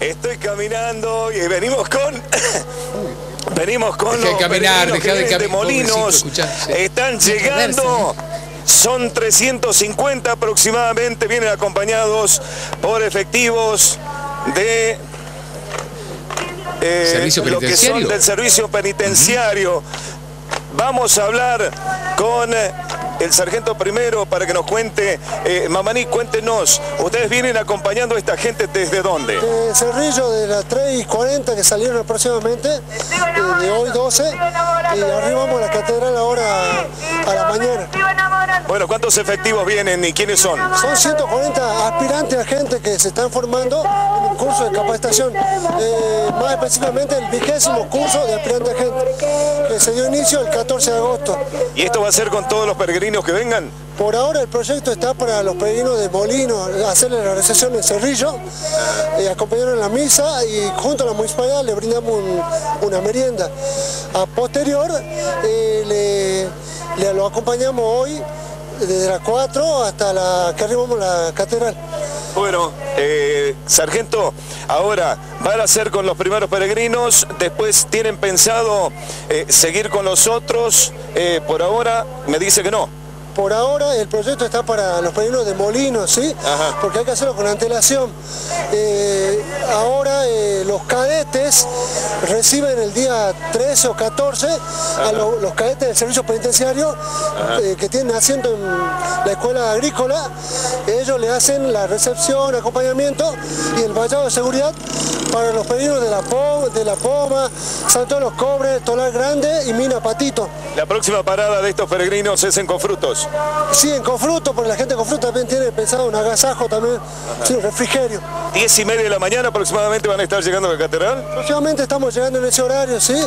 Estoy caminando y venimos con... venimos con Deja de los caminar, deja de Molinos. sí. Están llegando. Son 350 aproximadamente. Vienen acompañados por efectivos de... eh, ¿Servicio lo que son del servicio penitenciario. Vamos a hablar con eh, el sargento primero para que nos cuente. Eh, Mamaní, cuéntenos, ustedes vienen acompañando a esta gente desde dónde? de Cerrillo de las 3 y 40 que salieron aproximadamente, eh, de hoy 12, y arribamos a la catedral ahora a la mañana. Bueno, ¿cuántos efectivos vienen y quiénes son? Son 140 aspirantes a gente que se están formando en un curso de capacitación, eh, más específicamente el vigésimo curso de aspirantes a gente, que se dio inicio el 14 de agosto. ¿Y esto va a ser con todos los peregrinos que vengan? Por ahora el proyecto está para los peregrinos de Molino, hacerle la recepción en Cerrillo, eh, acompañaron en la misa y junto a la municipalidad le brindamos un- una merienda. A posterior eh, le, le- lo acompañamos hoy desde las 4 hasta la que la catedral. Bueno, eh, sargento, ahora van a ser con los primeros peregrinos, después tienen pensado eh, seguir con los otros, Eh, por ahora me dice que no. Por ahora el proyecto está para los peregrinos de Molino, ¿sí? Ajá. Porque hay que hacerlo con antelación. Eh, ahora eh, los cadetes reciben el día 13 o 14 a lo- los cadetes del servicio penitenciario eh, que tienen asiento en la escuela agrícola. Ellos le hacen la recepción, acompañamiento y el vallado de seguridad para los peregrinos de la, Po- de la Poma, Santo de los Cobres, Tolar Grande y Mina Patito. La próxima parada de estos peregrinos es en Confrutos. Sí, en Confruto, porque la gente de Confruto también tiene pensado un agasajo también, sí, un refrigerio. Diez y media de la mañana aproximadamente van a estar llegando a la catedral. Próximamente estamos llegando en ese horario, sí.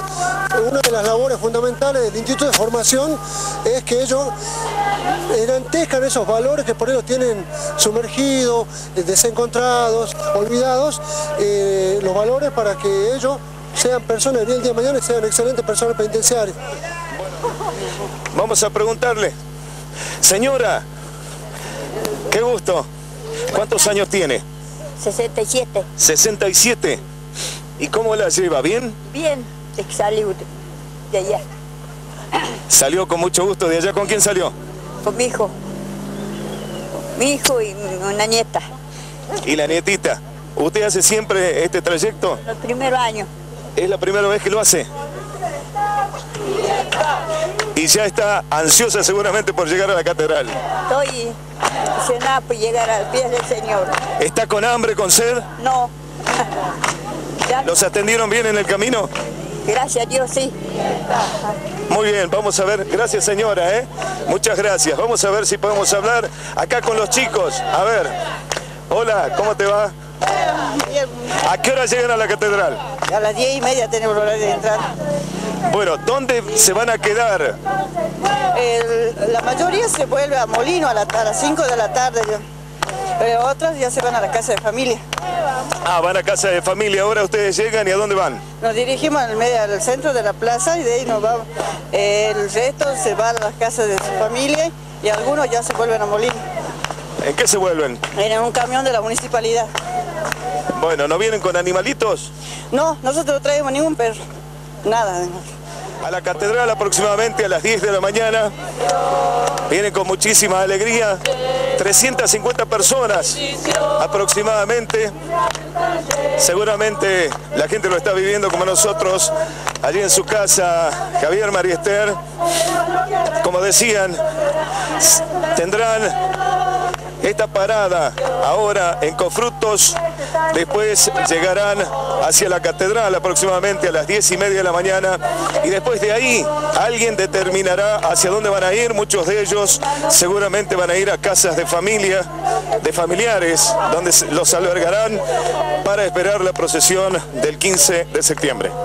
Una de las labores fundamentales del Instituto de Formación es que ellos enantezcan esos valores que por ellos tienen sumergidos, eh, desencontrados, olvidados, eh, los valores para que ellos sean personas bien el día de mañana y sean excelentes personas penitenciarias. Vamos a preguntarle. Señora, qué gusto. ¿Cuántos años tiene? 67. 67. ¿Y cómo la lleva? ¿Bien? Bien, salud de allá, Salió con mucho gusto de allá. ¿Con quién salió? con mi hijo. Mi hijo y una nieta. Y la nietita. ¿Usted hace siempre este trayecto? Los primeros años. ¿Es la primera vez que lo hace? Y ya está ansiosa seguramente por llegar a la catedral. Estoy emocionada por llegar al pie del Señor. ¿Está con hambre, con sed? No. Ya, ¿Los atendieron bien en el camino? Gracias a Dios, sí. Muy bien, vamos a ver. Gracias señora, ¿eh? Muchas gracias. Vamos a ver si podemos hablar acá con los chicos. A ver. Hola, ¿cómo te va? ¿A qué hora llegan a la catedral? A las 10 y media tenemos horario de entrar. Bueno, ¿dónde se van a quedar? El- la mayoría se vuelve a Molino a, la- a las 5 de la tarde, pero otras ya se van a la casa de familia. Ah, van a casa de familia. Ahora ustedes llegan y ¿a dónde van? Nos dirigimos al, medio, al centro de la plaza y de ahí nos vamos. El resto se va a las casas de su familia y algunos ya se vuelven a Molino ¿En qué se vuelven? en un camión de la municipalidad. Bueno, ¿no vienen con animalitos? No, nosotros no traemos ningún perro, nada. A la catedral aproximadamente a las 10 de la mañana. Vienen con muchísima alegría. 350 personas aproximadamente. Seguramente la gente lo está viviendo como nosotros allí en su casa. Javier Mariester, como decían, tendrán esta parada ahora en Cofrutos. Después llegarán hacia la catedral aproximadamente a las 10 y media de la mañana y después de ahí alguien determinará hacia dónde van a ir. Muchos de ellos seguramente van a ir a casas de familia, de familiares, donde los albergarán para esperar la procesión del 15 de septiembre.